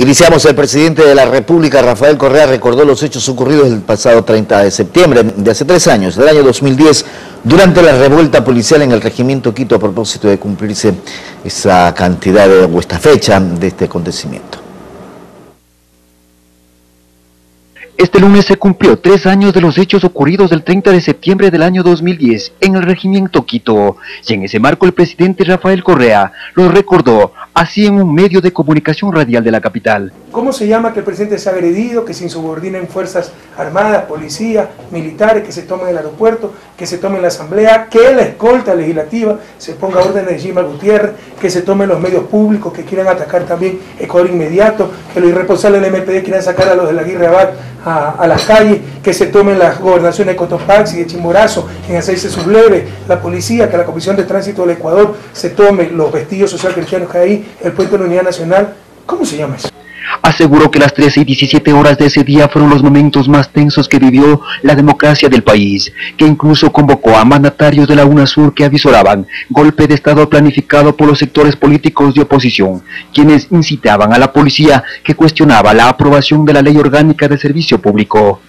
Iniciamos, el presidente de la República, Rafael Correa, recordó los hechos ocurridos el pasado 30 de septiembre de hace tres años, del año 2010, durante la revuelta policial en el regimiento Quito a propósito de cumplirse esa cantidad de, o esta fecha de este acontecimiento. Este lunes se cumplió tres años de los hechos ocurridos el 30 de septiembre del año 2010 en el regimiento Quito, y en ese marco el presidente Rafael Correa lo recordó así en un medio de comunicación radial de la capital. ¿Cómo se llama que el presidente sea agredido, que se insubordinen fuerzas armadas, policías, militares, que se tomen el aeropuerto, que se tome la asamblea, que la escolta legislativa se ponga orden de Gima Gutiérrez, que se tomen los medios públicos que quieran atacar también Ecuador inmediato, que los irresponsables del MPD quieran sacar a los de la Aguirre Abad a, las calles, que se tomen las gobernaciones de Cotopaxi de Chimborazo en hacerse subleve, la policía, que la Comisión de Tránsito del Ecuador se tome los vestidos social cristianos que hay ahí, el puente de la Unidad Nacional. ¿Cómo se llama eso? Aseguró que las 13 y 17 horas de ese día fueron los momentos más tensos que vivió la democracia del país, que incluso convocó a mandatarios de la UNASUR que avisoraban golpe de Estado planificado por los sectores políticos de oposición, quienes incitaban a la policía que cuestionaba la aprobación de la Ley Orgánica de Servicio Público.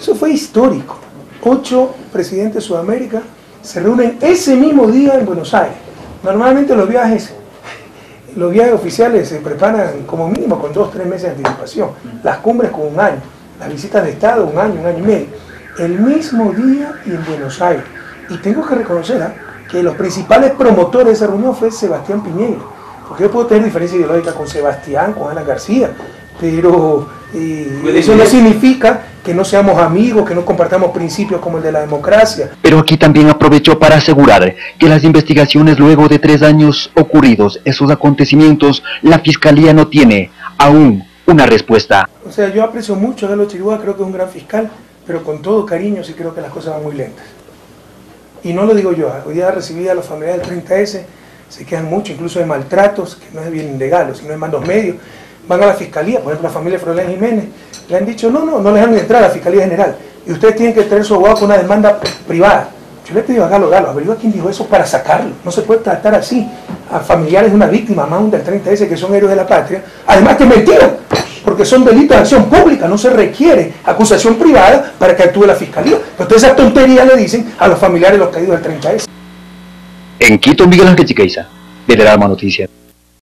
Eso fue histórico. Ocho presidentes de Sudamérica se reúnen ese mismo día en Buenos Aires. Normalmente los viajes los viajes oficiales se preparan como mínimo con dos, tres meses de anticipación, las cumbres con un año, las visitas de Estado un año, un año y medio, el mismo día y en Buenos Aires. Y tengo que reconocer ¿ah? que los principales promotores de esa reunión fue Sebastián Piñeiro, porque yo puedo tener diferencia ideológica con Sebastián, con Ana García, pero eh, eso no significa que no seamos amigos, que no compartamos principios como el de la democracia. Pero aquí también aprovechó para asegurar que las investigaciones luego de tres años ocurridos esos acontecimientos, la Fiscalía no tiene aún una respuesta. O sea, yo aprecio mucho a Galo Chirúa, creo que es un gran fiscal, pero con todo cariño sí creo que las cosas van muy lentas. Y no lo digo yo, hoy día recibí a los familiares del 30S, se quedan mucho, incluso de maltratos, que no es bien legal, sino de mandos medios, van a la fiscalía, por ejemplo la familia Froilán Jiménez, le han dicho, no, no, no les han entrar a la Fiscalía General. Y ustedes tienen que tener su abogado con una demanda privada. Yo le he pedido a Galo Galo, averigua quién dijo eso para sacarlo. No se puede tratar así a familiares de una víctima, más un del 30S, que son héroes de la patria. Además que mentira, porque son delitos de acción pública, no se requiere acusación privada para que actúe la Fiscalía. Pero esa tontería le dicen a los familiares de los caídos del 30S. En Quito, Miguel Ángel Chiqueiza, de Noticias.